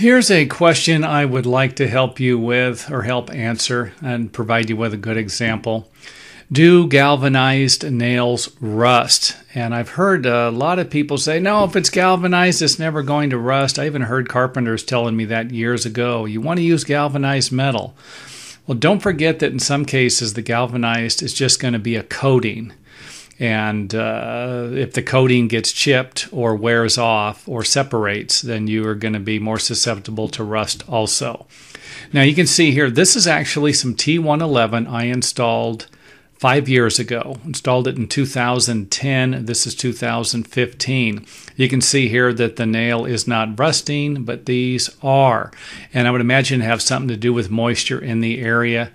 Here's a question I would like to help you with or help answer and provide you with a good example. Do galvanized nails rust? And I've heard a lot of people say, no, if it's galvanized, it's never going to rust. I even heard carpenters telling me that years ago. You want to use galvanized metal. Well, don't forget that in some cases, the galvanized is just going to be a coating. And uh, if the coating gets chipped or wears off or separates, then you are going to be more susceptible to rust also. Now you can see here, this is actually some T111 I installed five years ago. Installed it in 2010. This is 2015. You can see here that the nail is not rusting, but these are. And I would imagine have something to do with moisture in the area.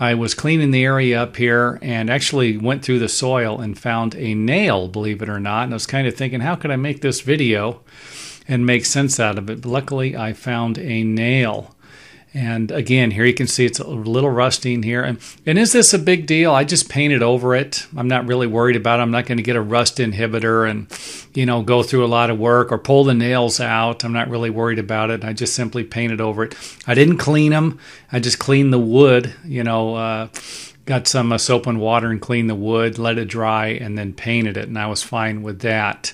I was cleaning the area up here and actually went through the soil and found a nail, believe it or not. And I was kind of thinking, how could I make this video and make sense out of it? But luckily, I found a nail. And again, here you can see it's a little rusting here. And, and is this a big deal? I just painted over it. I'm not really worried about it. I'm not going to get a rust inhibitor and, you know, go through a lot of work or pull the nails out. I'm not really worried about it. I just simply painted over it. I didn't clean them. I just cleaned the wood, you know, uh, got some uh, soap and water and cleaned the wood, let it dry, and then painted it. And I was fine with that.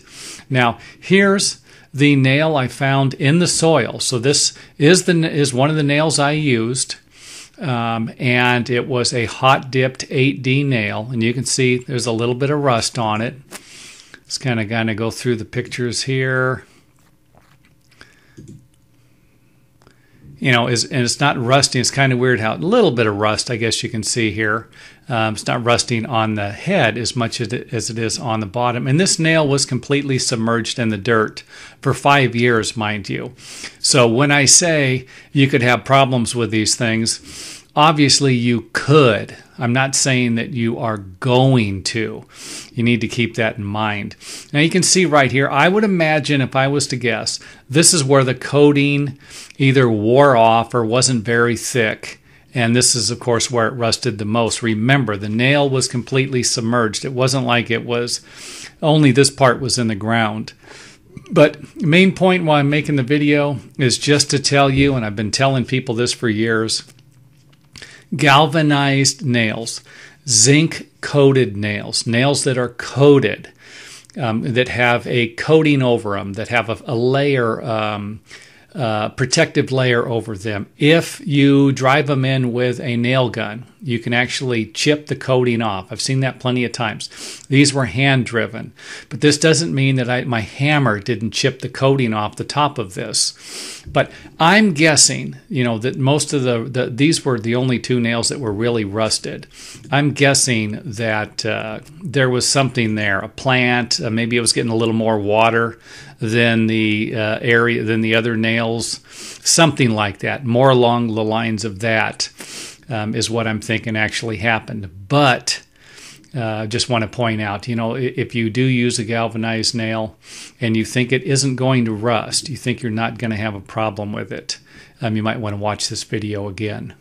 Now, here's the nail I found in the soil. So this is the is one of the nails I used. Um, and it was a hot dipped 8D nail, and you can see there's a little bit of rust on it. It's kind of going to go through the pictures here. You know, is and it's not rusting. It's kind of weird how a little bit of rust, I guess you can see here. Um, it's not rusting on the head as much as it, as it is on the bottom. And this nail was completely submerged in the dirt for five years, mind you. So when I say you could have problems with these things, obviously you could. I'm not saying that you are going to. You need to keep that in mind. Now you can see right here, I would imagine if I was to guess, this is where the coating either wore off or wasn't very thick and this is, of course, where it rusted the most. Remember, the nail was completely submerged. It wasn't like it was only this part was in the ground. But main point why I'm making the video is just to tell you, and I've been telling people this for years, galvanized nails, zinc coated nails, nails that are coated, um, that have a coating over them, that have a, a layer um, uh, protective layer over them. If you drive them in with a nail gun, you can actually chip the coating off. I've seen that plenty of times. These were hand driven, but this doesn't mean that I, my hammer didn't chip the coating off the top of this. But I'm guessing, you know, that most of the, the these were the only two nails that were really rusted. I'm guessing that uh, there was something there, a plant, uh, maybe it was getting a little more water than the uh, area than the other nails, something like that, more along the lines of that um, is what I'm thinking actually happened. But uh, just want to point out, you know, if you do use a galvanized nail and you think it isn't going to rust, you think you're not going to have a problem with it, um, you might want to watch this video again.